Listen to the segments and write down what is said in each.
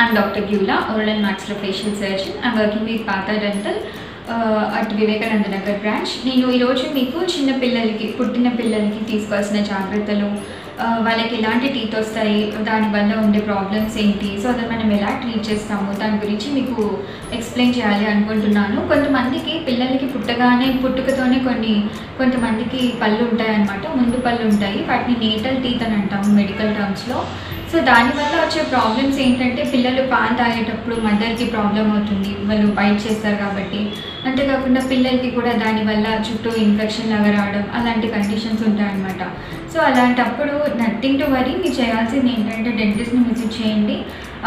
I'm Dr. Gyula, oral and maxillofacial surgeon. I'm working with Pata Dental dental at Vivekananda Nagar branch నేను ఈరోజు మీకు చిన్న పిల్లలకి పుట్టిన పిల్లలకి తీసుకోవాల్సిన జాగ్రత్తలు వాళ్ళకి ఎలాంటి టీత్ వస్తాయి దానివల్ల ఉండే ప్రాబ్లమ్స్ ఏంటి సో అది మనం ఎలా ట్రీట్ చేస్తాము దాని గురించి మీకు ఎక్స్ప్లెయిన్ చేయాలి అనుకుంటున్నాను కొంతమందికి పిల్లలకి పుట్టగానే పుట్టుకతోనే కొన్ని కొంతమందికి పళ్ళు ఉంటాయి అన్నమాట ముందు పళ్ళు ఉంటాయి వాటిని నేటల్ టీత్ అని అంటాము మెడికల్ టర్మ్స్లో సో దానివల్ల వచ్చే ప్రాబ్లమ్స్ ఏంటంటే పిల్లలు పాలు తాగేటప్పుడు మదర్కి ప్రాబ్లం అవుతుంది. వాళ్ళు బైట్ చేస్తారు కాబట్టి. అంతేకాకుండా పిల్లలకి కూడా దానివల్ల చుట్టూ ఇన్ఫెక్షన్ లాగా రావడం అలాంటి కండిషన్స్ ఉంటాయన్నమాట. సో అలాంటప్పుడు నథింగ్ టు వరీ మీరు చేయాల్సింది ఏంటంటే డెంటిస్ట్ని విజిట్ చేయండి.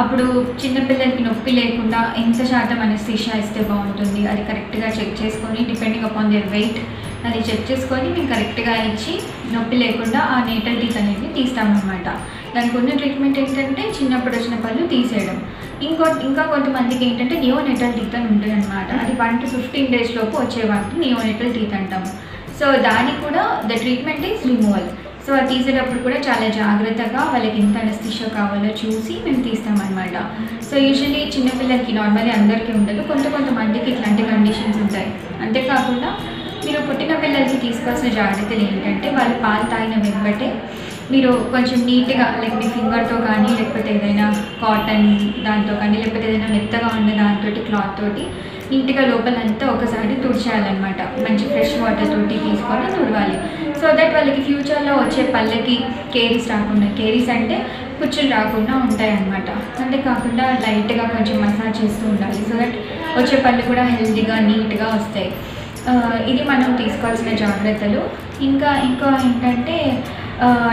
అప్పుడు చిన్నపిల్లలకి నొప్పి లేకుండా ఎంత శాతం అనేసి ఇస్తే బాగుంటుంది? అది కరెక్ట్గా చెక్ చేసుకొని డిపెండింగ్ అపాన్ దేర్ వెయిట్ అది చెక్ చేసుకొని మేము కరెక్ట్గా ఇచ్చి నొప్పి లేకుండా ఆ నేటల్ టీత్ అనేది తీస్తామన్నమాట. దానికి ఉన్న ట్రీట్మెంట్ ఏంటంటే చిన్నప్పుడు వచ్చిన పళ్ళు తీసేయడం. ఇంకో ఇంకా కొంతమందికి ఏంటంటే నియోనెటల్ టీత్ అని ఉంటుంది అనమాట అది వన్ టు ఫిఫ్టీన్ డేస్ లోపు వచ్చే వాటిని నియోనెటల్ టీత్ అంటాము. సో దానికి కూడా the treatment is removal so అది తీసేటప్పుడు కూడా చాలా జాగ్రత్తగా వాళ్ళకి ఎంత అనస్థిషియా కావాలో చూసి మేము తీస్తామన్నమాట. సో యూజువలీ చిన్నపిల్లలకి నార్మల్లీ అందరికీ ఉండదు. కొంత కొంతమందికి ఇట్లాంటి కండిషన్స్ ఉంటాయి. అంతేకాకుండా మీరు పుట్టిన పిల్లలకి తీసుకోవాల్సిన జాగ్రత్తలు ఏంటంటే వాళ్ళు పాలు తాగిన వెంబటే మీరు కొంచెం నీట్గా లైక్ మీ ఫింగర్తో కానీ లేకపోతే ఏదైనా కాటన్ దాంతో కానీ లేకపోతే ఏదైనా మెత్తగా ఉన్న దాంతో క్లాత్ తోటి నీట్గా లోపలంతా ఒకసారి తుడిచేయాలన్నమాట. మంచి ఫ్రెష్ వాటర్ తోటి తీసుకొని తుడవాలి. సో దట్ వాళ్ళకి ఫ్యూచర్లో వచ్చే పళ్ళకి కేరీస్ రాకుండా కేరీస్ అంటే కుచ్చులు రాకుండా ఉంటాయి అన్నమాట అంతేకాకుండా లైట్గా కొంచెం మసాజ్ చేస్తూ ఉండాలి. సో దట్ వచ్చే పళ్ళు కూడా హెల్తీగా నీట్గా వస్తాయి. ఇది మనం తీసుకోవాల్సిన జాగ్రత్తలు. ఇంకా ఇంకా ఏంటంటే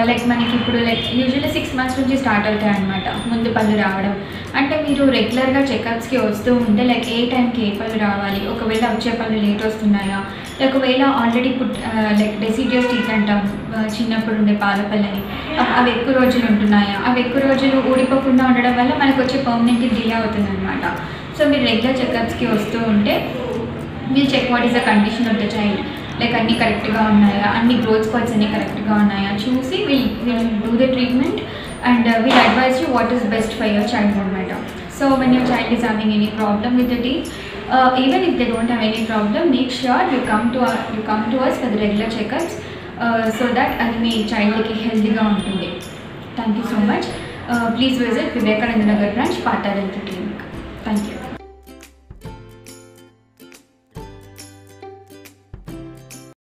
లైక్ మనకి ఇప్పుడు లైక్ యూజువల్లీ సిక్స్ మంత్స్ నుంచి స్టార్ట్ అవుతాయి అనమాట ముందు పళ్ళు రావడం. అంటే మీరు రెగ్యులర్గా చెకప్స్కి వస్తూ ఉంటే లైక్ ఏ టైంకి ఏ పళ్ళు రావాలి? ఒకవేళ వచ్చే పళ్ళు లేట్ వస్తున్నాయా? ఒకవేళ already put like deciduous teeth అంటాం చిన్నప్పుడు ఉండే పాలపల్లని అవి ఎక్కువ రోజులు ఉంటున్నాయా? అవి ఎక్కువ రోజులు ఊడిపోకుండా ఉండడం వల్ల మనకు వచ్చే పర్మనెంట్ డిలే అవుతుంది అనమాట సో మీరు రెగ్యులర్ చెకప్స్కి వస్తూ ఉంటే will check what is the condition of the child like అన్నీ కరెక్ట్గా ఉన్నాయా అన్ని గ్రోత్ స్పాట్స్ అన్నీ కరెక్ట్గా ఉన్నాయా చూసి will will do the treatment and will advise you what is best for your child అనమాట so when your child is having any problem with the teeth even if they don't have any problem make sure you come to you come to us for the regular checkups so that అది మీ చైల్డ్కి హెల్తీగా ఉంటుంది thank you so much please visit Vivekananda Nagar branch పాతా dental clinic thank you